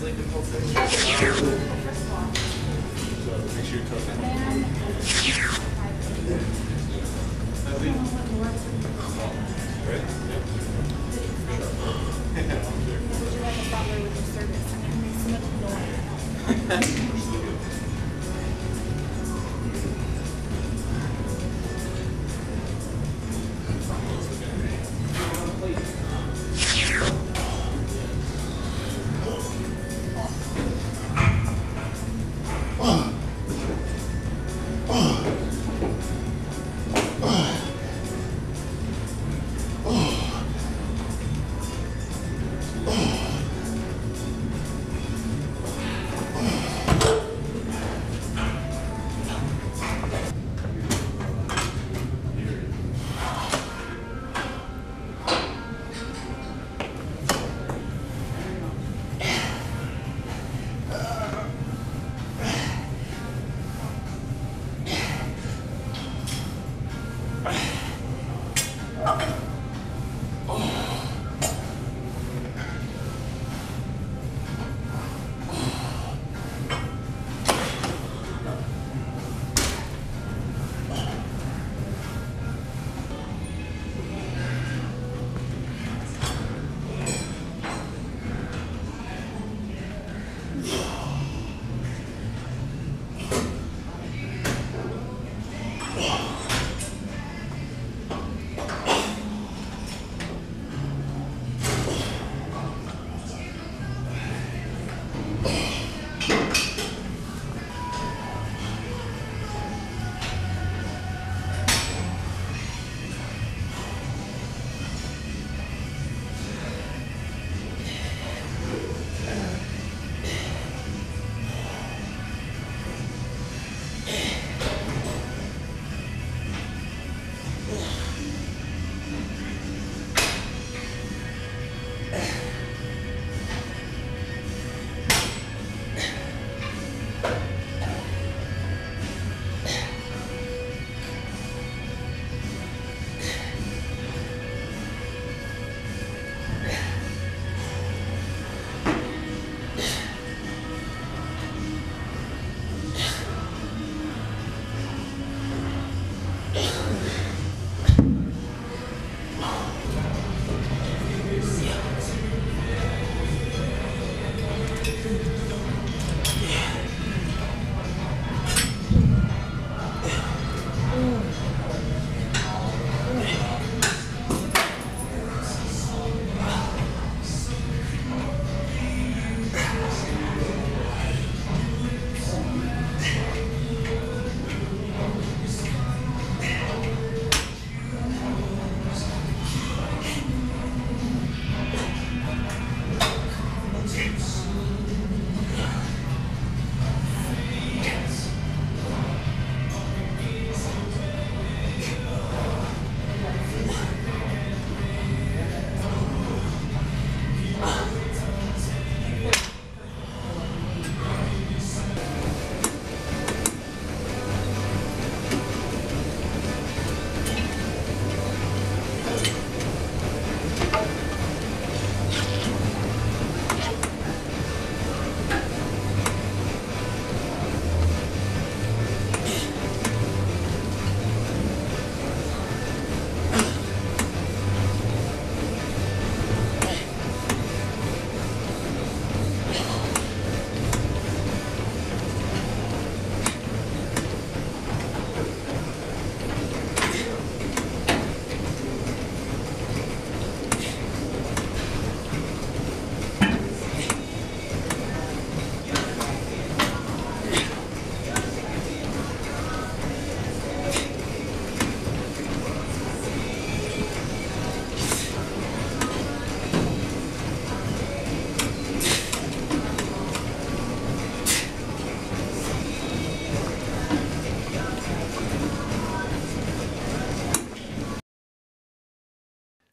Make sure you. cook Oh.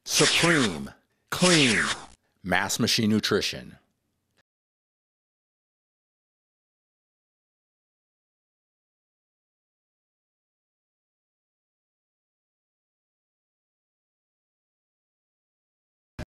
Supreme, clean, mass machine nutrition.